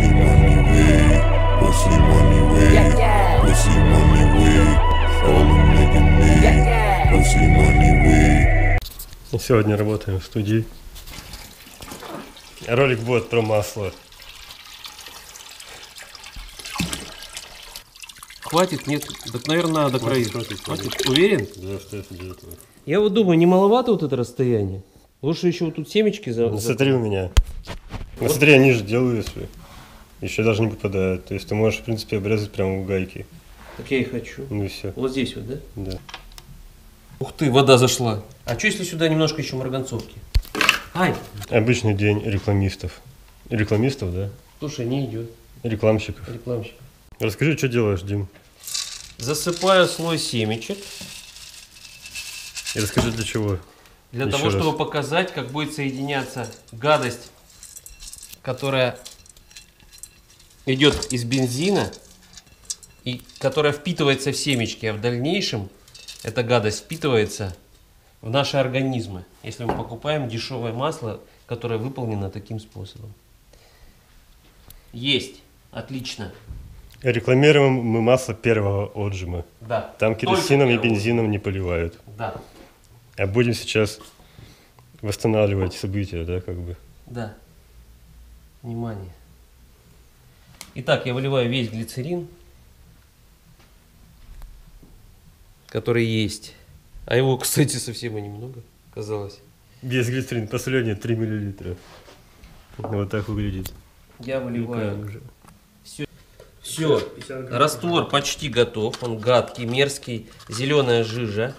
Pussy money way, pussy money way, pussy money way, all a nigga need, pussy money way. Сегодня работаем в студии. Ролик будет про масло. Хватит? Нет? Так, наверное, надо до края. хватит, Хватит? Уверен? Да, что это для этого? Я вот думаю, не маловато вот это расстояние? Лучше еще вот тут семечки за... Ну, смотри у меня. Ну, смотри, они же делают, если. Еще даже не попадают. То есть ты можешь, в принципе, обрезать прямо у гайки. Так я и хочу. Ну и все. Вот здесь вот, да? Да. Ух ты, вода зашла. А что если сюда немножко еще марганцовки? Ай, Обычный день рекламистов. Рекламистов, да? слушай, не идет. Рекламщиков. Рекламщик. Расскажи, что делаешь, Дим? Засыпаю слой семечек И расскажи, для чего. для Еще того, раз. чтобы показать, как будет соединяться гадость, которая идет из бензина и которая впитывается в семечки, а в дальнейшем эта гадость впитывается в наши организмы, если мы покупаем дешевое масло, которое выполнено таким способом. Есть. Отлично. Рекламируем мы масло первого отжима. Да. Там керосином и бензином не поливают. Да. А будем сейчас восстанавливать события, да, как бы. Да. Внимание. Итак, я выливаю весь глицерин, который есть. А его, кстати, совсем и немного, казалось. Без глицерин последние 3 миллилитра. Вот так выглядит. Я выливаю уже. все. Все. Раствор почти готов. Он гадкий, мерзкий, зеленая жижа.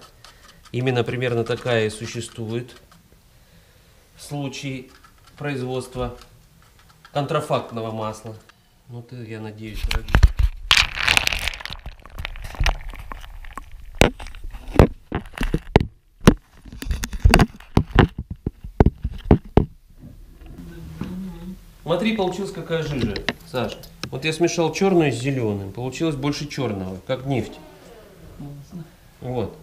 Именно примерно такая и существует в случае производства контрафактного масла. Ну ты, я надеюсь, дорогие. Смотри, получилась какая жижа, Саш. Вот я смешал черную с зеленым. Получилось больше черного, как нефть. Вот.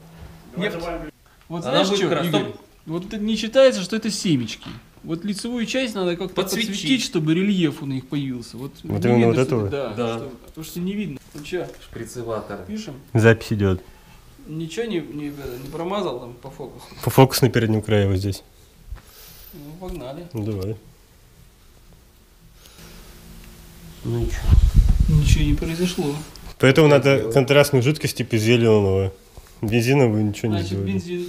Вот Она знаешь будет что, крас- Игорь? Вот это не считается, что это семечки. Вот лицевую часть надо как-то Подсветить. подсветить, чтобы рельеф у них появился. Вот, Вот не именно видно, вот этого? Да, Да. что- потому что не видно. Ну что, Шприцеватор. пишем? Запись идет. Ничего не, не, это, не промазал там по фокусу? По фокус на переднем крае вот здесь. Ну, погнали. Ну давай. Ну чё? Ничего не произошло. Поэтому надо контрастную жидкость типа зеленого. Бензиновую ничего не Значит, сделали. бензин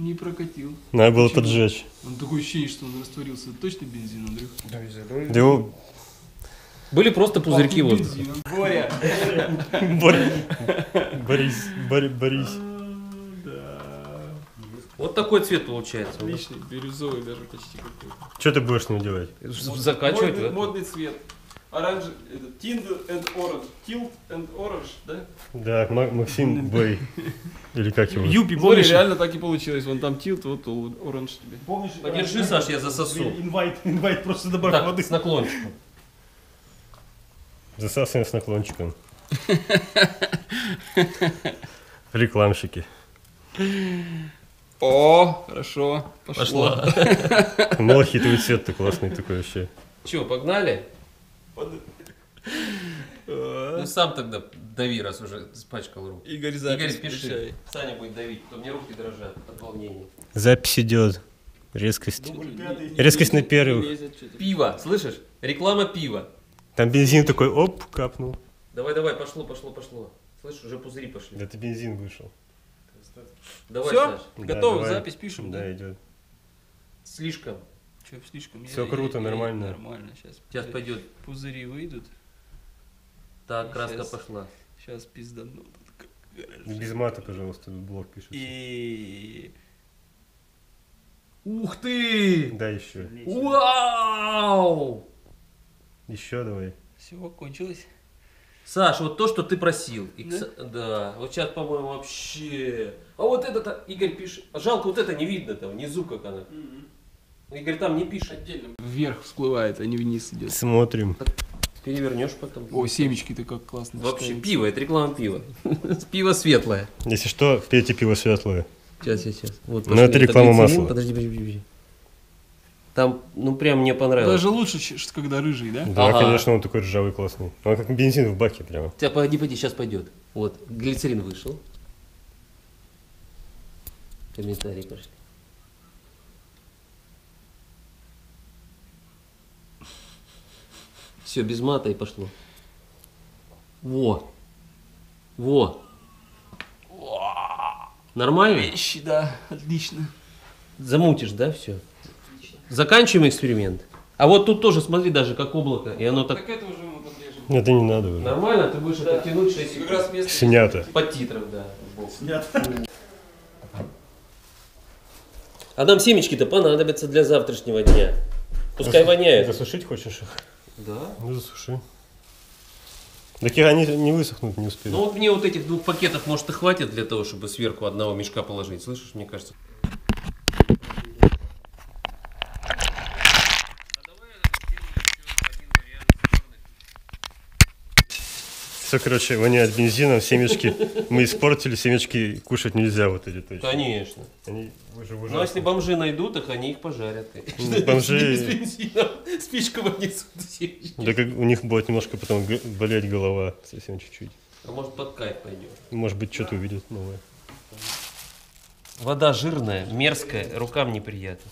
не прокатил. Надо было Почему? поджечь. Он такое ощущение, что он растворился. Это точно бензин, Андрюх? Да его... Были просто пузырьки воздуха. бензином. Боря! Борис, Борис, Бори- Борис. Да. Вот такой цвет получается. Отличный, бирюзовый даже почти какой-то. Что ты будешь с ним делать? Закачивать модный цвет. Оранж, это Tind and Orange. Tilt and Orange, да? Да, Ма- Максим Бэй. Или как его? Юпи, помнишь, реально так и получилось. Вон там Tilt, вот Orange тебе. Помнишь? Подержи, а, Саш, я засосу. Инвайт, инвайт, просто добавь Так, воды. с наклончиком. Засасываем с наклончиком. Рекламщики. О, хорошо, пошло. Пошла. Малахитовый цвет ты классный такой вообще. Че, погнали? Ну сам тогда дави, раз уже испачкал руку. Игорь, Игорь, запись пиши. включай. Саня будет давить, то мне руки дрожат от волнения. Запись идет. Резкость. Резкость на первых. Пиво, слышишь? Реклама пива. Там бензин такой, оп, капнул. Давай, давай, пошло, пошло, пошло. Слышишь, уже пузыри пошли. Это бензин вышел. Давай, Все? Саш. Да, Готово, давай. запись пишем, да? Да, идет. Слишком. Че, слишком? Всё круто, нормально. Нормально, сейчас. Сейчас пойдет. Пузыри выйдут. Так, краска Сейчас. пошла. Сейчас пиздану. Без мата, пожалуйста, блок пишет. И... Ух ты! Да, еще. Вау! Еще давай. Все, кончилось. Саш, вот то, что ты просил. И, Да? да, вот сейчас, по-моему, вообще. А вот это-то, Игорь пишет. Жалко, вот это не видно там, внизу как она. Игорь там не пишет. Отдельно. Вверх всплывает, а не вниз идет. Смотрим. Перевернешь потом. О, семечки-то как классно Вообще читаются. пиво, это реклама пива. Пиво светлое. Если что, пейте пиво светлое. Сейчас, сейчас, сейчас. Вот, Ну, это реклама масла. Подожди, подожди, подожди. Там, ну прям мне понравилось. Даже лучше, когда рыжий, да? Да, Ага. конечно, он такой ржавый классный. Он как бензин в баке прямо. Тебя погоди, погоди, сейчас пойдет. Вот, глицерин вышел. Комментарии пошли. Все, без мата и пошло. Во. Во. Нормально? Вещи, да, отлично. Замутишь, да, все? Заканчиваем эксперимент. А вот тут тоже, смотри, даже как облако, и оно так... Так это уже мы подрежем. Это не надо уже. Нормально, ты будешь это тянуть 6 Как раз место. Снято. Под титров, да. сбоку. Снят. А нам семечки-то понадобятся для завтрашнего дня. Пускай воняют. Засушить хочешь их? Да. Ну, засуши. Так и они не высохнут, не успеют. Ну вот мне вот этих двух пакетов, может, и хватит для того, чтобы сверху одного мешка положить. Слышишь, мне кажется. Все, короче, воняет бензином, семечки. Мы испортили, семечки кушать нельзя вот эти точно. Конечно. Они уже Ну а если бомжи найдут их, они их пожарят. Ну, бомжи- С бензином. Спичку вынесут семечки. Да как у них будет немножко потом болеть голова, совсем чуть-чуть. А может под кайф пойдет. Может быть, что-то увидят новое. Вода жирная, мерзкая, рукам неприятно.